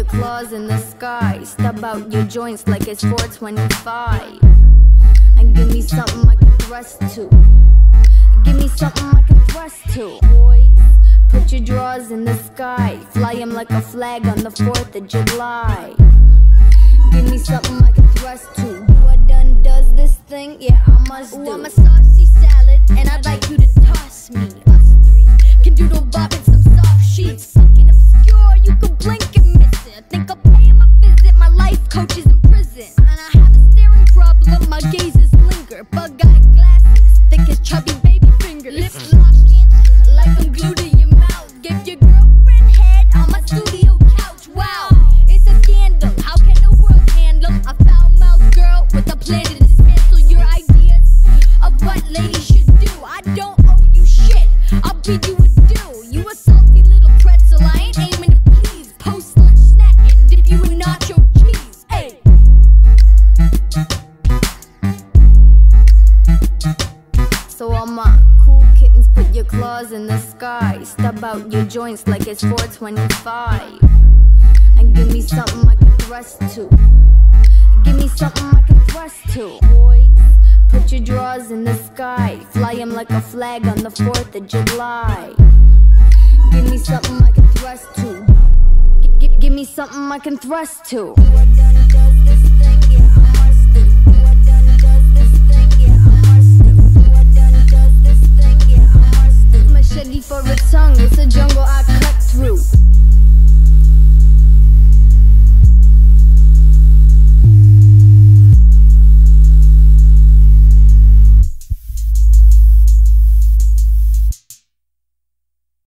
your claws in the sky. Stub out your joints like it's 425. And give me something I can thrust to. Give me something I can thrust to. Boys, put your drawers in the sky. Fly 'em like a flag on the 4th of July. Give me something I can thrust to. Who I done does this thing? Yeah, I must do. I'm a saucy salad, and I'd like you to toss me. Coach is in prison, and I have a staring problem. My gazes linger. Bug-eyed glasses, thick as chubby put your claws in the sky. Stub out your joints like it's 425. And give me something I can thrust to. Give me something I can thrust to. Boys, put your drawers in the sky. Fly 'em like a flag on the 4th of July. Give me something I can thrust to. G- give me something I can thrust to. It's a jungle I cut through.